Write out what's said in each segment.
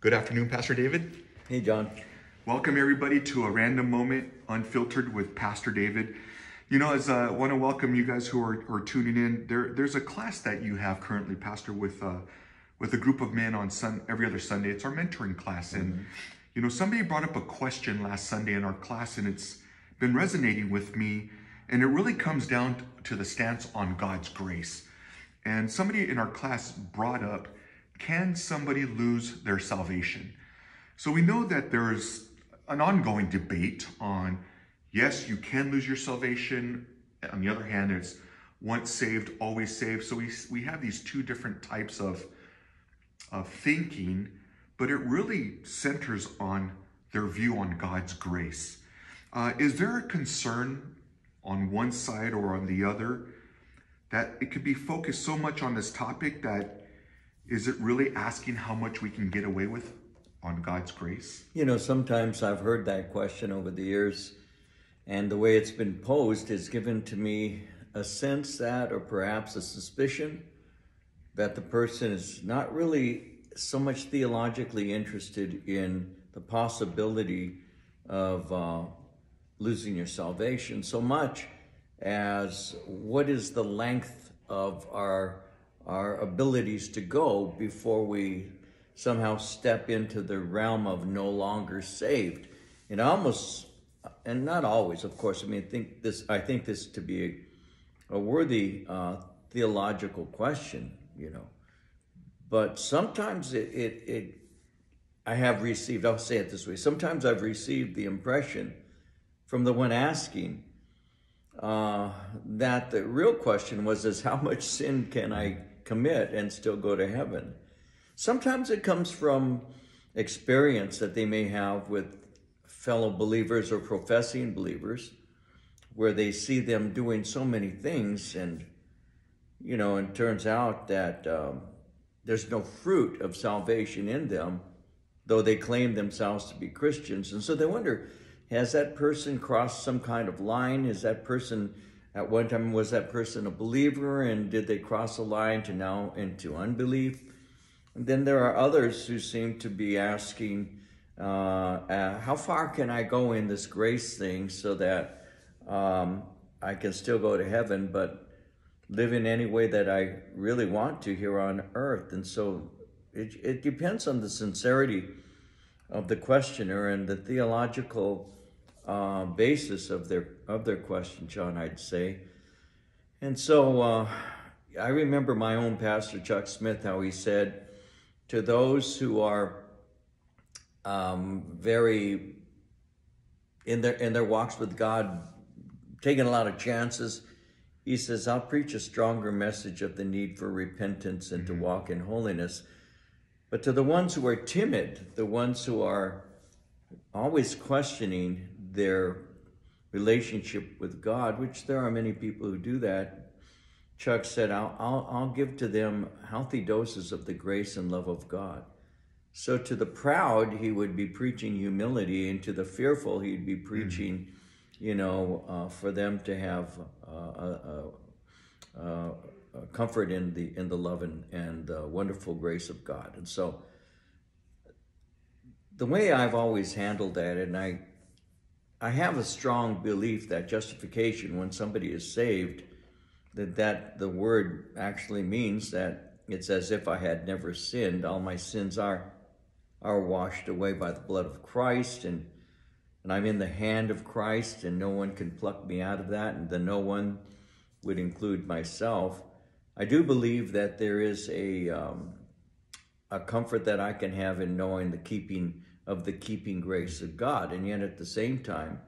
Good afternoon, Pastor David. Hey, John. Welcome, everybody, to a random moment unfiltered with Pastor David. You know, as I uh, want to welcome you guys who are, are tuning in, there, there's a class that you have currently, Pastor, with uh, with a group of men on sun, every other Sunday. It's our mentoring class. And, mm-hmm. you know, somebody brought up a question last Sunday in our class, and it's been resonating with me. And it really comes down to the stance on God's grace. And somebody in our class brought up, can somebody lose their salvation? So we know that there's an ongoing debate on, yes, you can lose your salvation. On the other hand, it's once saved, always saved. So we, we have these two different types of, of thinking, but it really centers on their view on God's grace. Uh, is there a concern on one side or on the other that it could be focused so much on this topic that is it really asking how much we can get away with on God's grace? You know, sometimes I've heard that question over the years, and the way it's been posed has given to me a sense that, or perhaps a suspicion, that the person is not really so much theologically interested in the possibility of uh, losing your salvation so much as what is the length of our our abilities to go before we somehow step into the realm of no longer saved. And almost, and not always, of course. I mean, I think this. I think this to be a, a worthy uh, theological question. You know, but sometimes it, it, it I have received. I'll say it this way. Sometimes I've received the impression from the one asking uh, that the real question was is how much sin can I commit and still go to heaven? Sometimes it comes from experience that they may have with fellow believers or professing believers where they see them doing so many things and you know it turns out that um, there's no fruit of salvation in them though they claim themselves to be christians and so they wonder has that person crossed some kind of line? Is that person, at one time, was that person a believer and did they cross a line to now into unbelief? And then there are others who seem to be asking, uh, uh, how far can I go in this grace thing so that um, I can still go to heaven, but live in any way that I really want to here on earth? And so it, it depends on the sincerity of the questioner and the theological uh, basis of their of their question, John, I'd say. And so uh, I remember my own pastor, Chuck Smith, how he said, to those who are um, very in their in their walks with God, taking a lot of chances, he says, I'll preach a stronger message of the need for repentance and to mm-hmm. walk in holiness. But to the ones who are timid, the ones who are always questioning, their relationship with God, which there are many people who do that, Chuck said, I'll, I'll, I'll give to them healthy doses of the grace and love of God. So to the proud, he would be preaching humility, and to the fearful, he'd be preaching, mm-hmm. you know, uh, for them to have uh, a, comfort in the in the love and, and the wonderful grace of God. And so, the way I've always handled that, and I I have a strong belief that justification, when somebody is saved, that, that the word actually means that it's as if I had never sinned. All my sins are are washed away by the blood of Christ, and and I'm in the hand of Christ, and no one can pluck me out of that, and the no one would include myself. I do believe that there is a um, a comfort that I can have in knowing the keeping of the keeping grace of God. And yet at the same time,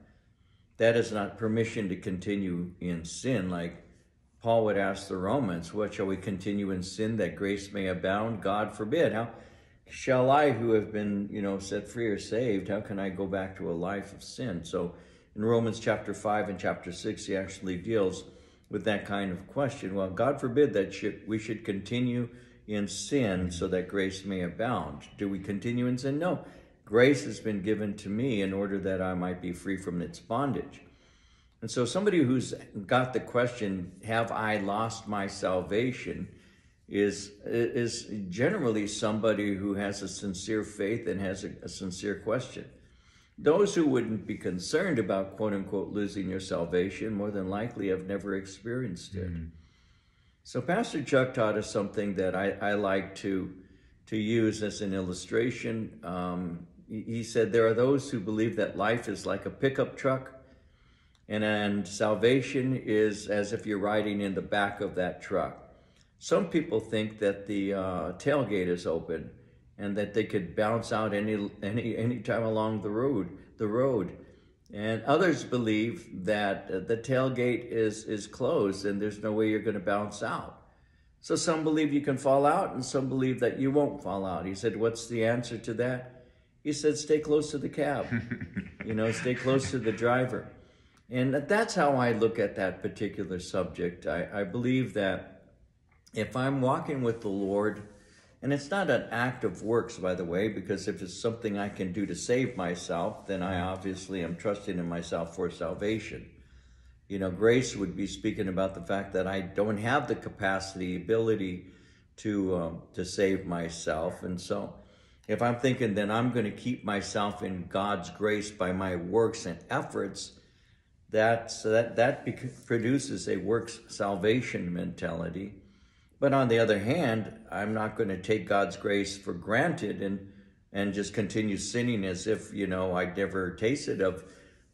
that is not permission to continue in sin. Like Paul would ask the Romans, What shall we continue in sin that grace may abound? God forbid. How shall I, who have been, you know, set free or saved, how can I go back to a life of sin? So in Romans chapter 5 and chapter 6, he actually deals with that kind of question. Well, God forbid that we should continue in sin so that grace may abound. Do we continue in sin? No. Grace has been given to me in order that I might be free from its bondage. And so, somebody who's got the question, Have I lost my salvation? is is generally somebody who has a sincere faith and has a, a sincere question. Those who wouldn't be concerned about quote unquote losing your salvation more than likely have never experienced it. Mm. So Pastor Chuck taught us something that I, I like to to use as an illustration. Um, he said there are those who believe that life is like a pickup truck and, and salvation is as if you're riding in the back of that truck. Some people think that the uh, tailgate is open and that they could bounce out any any any time along the road the road. And others believe that the tailgate is is closed and there's no way you're going to bounce out. So some believe you can fall out and some believe that you won't fall out. He said, "What's the answer to that?" He said, "Stay close to the cab. you know, stay close to the driver." And that's how I look at that particular subject. I, I believe that if I'm walking with the Lord, and it's not an act of works, by the way, because if it's something I can do to save myself, then I obviously am trusting in myself for salvation. You know, grace would be speaking about the fact that I don't have the capacity, ability to um, to save myself, and so if I'm thinking that I'm going to keep myself in God's grace by my works and efforts, that that that produces a works salvation mentality. But on the other hand, I'm not going to take God's grace for granted and and just continue sinning as if you know I'd never tasted of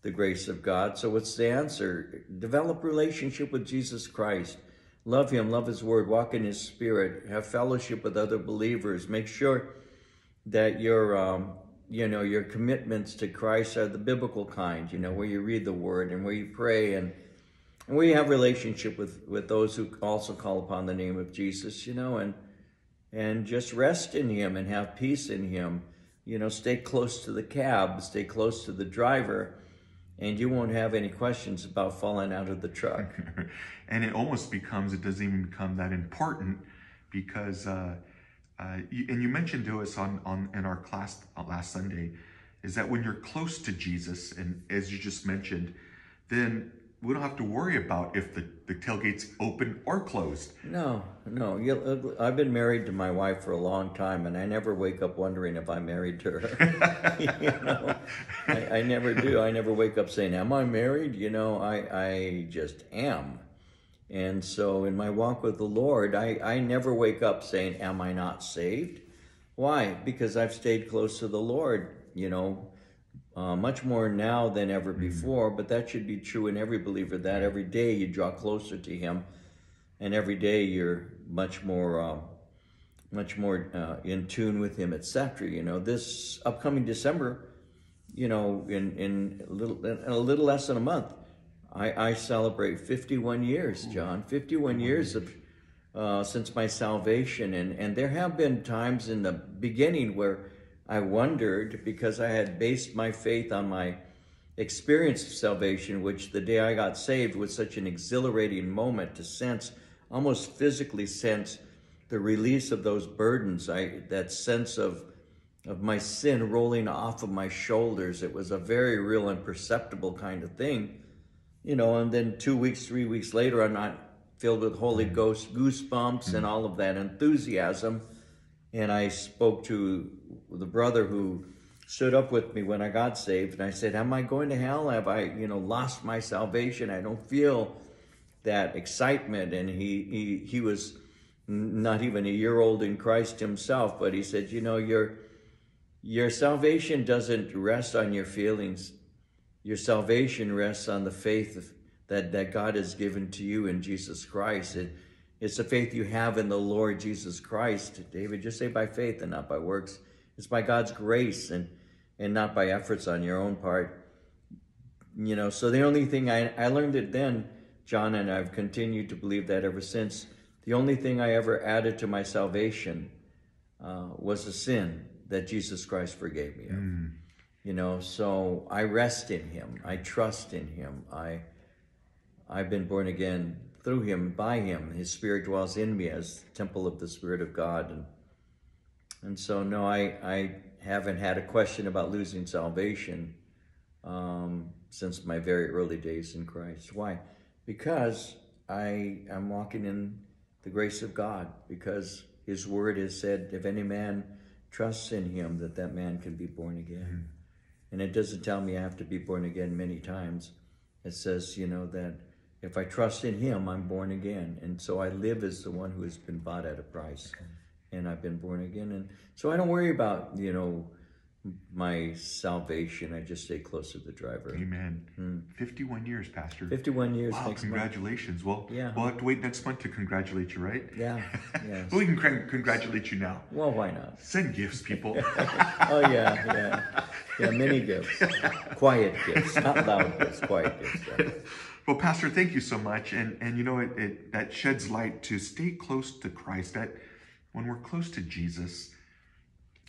the grace of God. So what's the answer? Develop relationship with Jesus Christ. Love him, love his word, walk in his spirit, have fellowship with other believers. Make sure that you're um, you know, your commitments to Christ are the biblical kind, you know, where you read the word and where you pray and, and where you have relationship with, with those who also call upon the name of Jesus, you know, and and just rest in him and have peace in him. You know, stay close to the cab, stay close to the driver, and you won't have any questions about falling out of the truck. and it almost becomes, it doesn't even become that important because uh, uh, you, and you mentioned to us on, on in our class uh, last Sunday, is that when you're close to Jesus, and as you just mentioned, then we don't have to worry about if the, the tailgate's open or closed. No, no. Uh, I've been married to my wife for a long time, and I never wake up wondering if I'm married to her. you know, I, I, never do. I never wake up saying, "Am I married?" You know, I I just am. And so in my walk with the Lord, I, I never wake up saying, Am I not saved? Why? Because I've stayed close to the Lord, you know, uh, much more now than ever mm-hmm. before. But that should be true in every believer that every day you draw closer to Him, and every day you're much more. Uh, much more uh, in tune with him, etc. You know, this upcoming December, you know, in in a little in a little less than a month, I, I celebrate 51 years, John, 51 years of uh, since my salvation, and and there have been times in the beginning where I wondered because I had based my faith on my experience of salvation, which the day I got saved was such an exhilarating moment to sense, almost physically sense, the release of those burdens. I that sense of of my sin rolling off of my shoulders. It was a very real and perceptible kind of thing you know, and then two weeks, three weeks later, I'm not filled with Holy mm. Ghost goosebumps and all of that enthusiasm. And I spoke to the brother who stood up with me when I got saved, and I said, "Am I going to hell? Have I, you know, lost my salvation? I don't feel that excitement." And he he he was not even a year old in Christ himself, but he said, "You know, your your salvation doesn't rest on your feelings. Your salvation rests on the faith that, that God has given to you in Jesus Christ. It, it's the faith you have in the Lord Jesus Christ. David, just say by faith and not by works. It's by God's grace and, and not by efforts on your own part. You know, so the only thing I, I learned it then, John, and I've continued to believe that ever since. The only thing I ever added to my salvation uh, was a sin that Jesus Christ forgave me of. Mm. You know, so I rest in him. I trust in him. I I've been born again through him, by him. His spirit dwells in me as temple of the Spirit of God. And and so no, I I haven't had a question about losing salvation um, since my very early days in Christ. Why? Because I am walking in the grace of God because His Word has said, if any man trusts in Him, that that man can be born again. And it doesn't tell me I have to be born again many times. It says, you know, that if I trust in Him, I'm born again. And so I live as the one who has been bought at a price. And I've been born again. And so I don't worry about, you know, my salvation. I just stay close to the driver. Amen. Hmm. 51 years, Pastor. 51 years Wow, next month. congratulations. Well, Yeah. we'll have to wait next month to congratulate you, right? Yeah, yes. we can congratulate you now. Well, why not? Send gifts, people. Oh, yeah, yeah. Yeah, many gifts. Quiet gifts, not loud gifts, quiet gifts. yeah. well, Pastor, thank you so much. And and you know, it, it that sheds light to stay close to Christ. That when we're close to Jesus,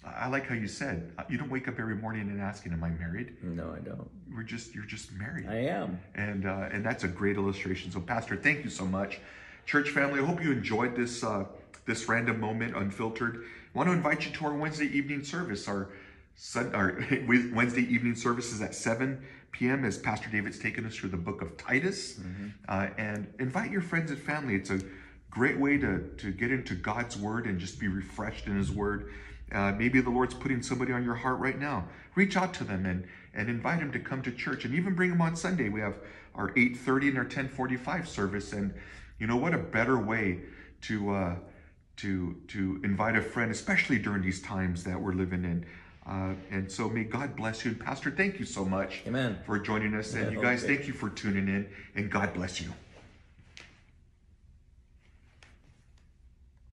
I like how you said uh, you don't wake up every morning and asking, "Am I married?" No, I don't. We're just you're just married. I am. and uh, and that's a great illustration. So, Pastor, thank you so much, church family. I hope you enjoyed this uh, this random moment, unfiltered. I want to invite you to our Wednesday evening service. Our Sun, our Wednesday evening service is at 7 p.m. as Pastor David's taken us through the book of Titus, uh, and invite your friends and family. It's a great way to to get into God's Word and just be refreshed in His Word. Uh, maybe the Lord's putting somebody on your heart right now. Reach out to them and and invite them to come to church, and even bring them on Sunday. We have our 8:30 and our 10:45 service, and you know what a better way to uh, to to invite a friend, especially during these times that we're living in. Uh, and so may God bless you. And Pastor, thank you so much Amen. for joining us. And you guys, thank you for tuning in. And God bless you.